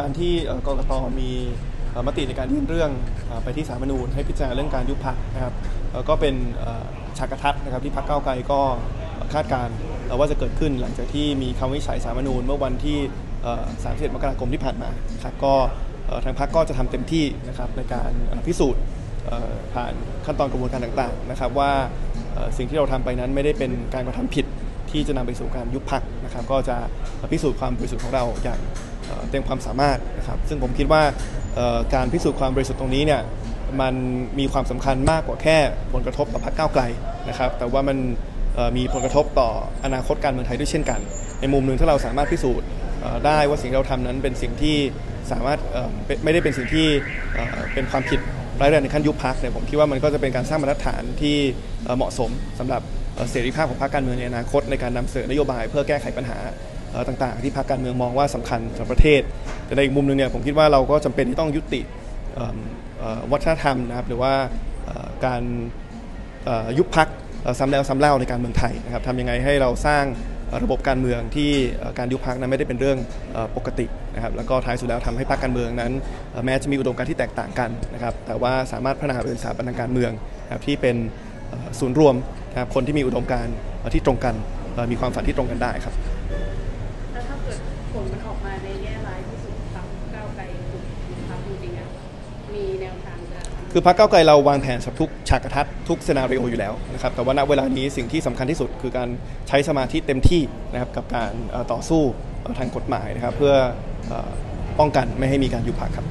การที่เอ่อกตมีมติในการยื่นเรื่องไปที่สารมนูญให้พิจารณาเรื่องการยุบพักนะครับก็เป็นฉากกระทัดนะครับที่พรรคก้าไกลก็คาดการว่าจะเกิดขึ้นหลังจากที่มีคำวิจัยสารมนูญเมื่อวันที่เอ่อ31มกราคมที่ผ่านมาครับก็ทางพรรคก็จะทำเต็มที่นะครับในการพิสูจน์ผ่านขั้นตอนกระบวนการต่างๆนะครับว่าสิ่งที่เราทำไปนั้นไม่ได้เป็นการกระทำผิดที่จะนำไปสู่การยุบพักนะครับ ก็จะพิสูจน์ความบริสุทธิ์ของเราอย่าง เต็มความสามารถนะครับซึ่งผมคิดว่าการพิสูจน์ความบริสุทธิ์ตรงนี้เนี่ยมันมีความสำคัญมากกว่าแค่ผลกระทบต่อพรรคก้าวไกลนะครับ แต่ว่ามันมีผลกระทบต่ออนาคตการเมืองไทยด้วยเช่นกัน ในมุมหนึ่งถ้าเราสามารถพิสูจน์ได้ว่าสิ่งเราทำนั้นเป็นสิ่งที่สามารถไม่ได้เป็นสิ่งที่เป็นความผิดร้ายแรงในขั้นยุบพักเนี่ยผมคิดว่ามันก็จะเป็นการสร้างมาตรฐานที่เหมาะสมสำหรับเสรีภาพของพรรคการเมืองในอนาคตในการนำเสนอนโยบายเพื่อแก้ไขปัญหา ต่างๆ ที่พรรคการเมืองมองว่าสำคัญสำหรับประเทศ แต่ในอีกมุมหนึงเนี่ยผมคิดว่าเราก็จำเป็นที่ต้องยุติวัฒนธรรมนะครับหรือว่าการยุบพักซ้ำแล้วซ้ำเล่าในการเมืองไทยนะครับทำยังไงให้เราสร้างระบบการเมืองที่การยุบพักนั้นไม่ได้เป็นเรื่องปกตินะครับแล้วก็ท้ายสุดแล้วทำให้พรรคการเมืองนั้น แม้จะมีอุดมการณ์ที่แตกต่างกันนะครับแต่ว่าสามารถพัฒนาเป็นสถาบันการเมืองนะครับที่เป็นศูนย์รวมนะครับคนที่มีอุดมการณ์ที่ตรงกันมีความฝันที่ตรงกันได้ครับ แล้วถ้าเกิดผลมันออกมาในแง่ร้ายที่สุดทางก้าวไกลถูกทำจริงๆอะมีแนวทางจะคือพรรคเก้าวไกลเราวางแผนสับทุกฉากกระทัดทุกซีนารีโออยู่แล้วนะครับแต่ว่าณเวลานี้สิ่งที่สำคัญที่สุดคือการใช้สมาธิเต็มที่นะครับกับการต่อสู้ทางกฎหมายนะครับเพื่อเอ่อป้องกันไม่ให้มีการยุบพรรคครับ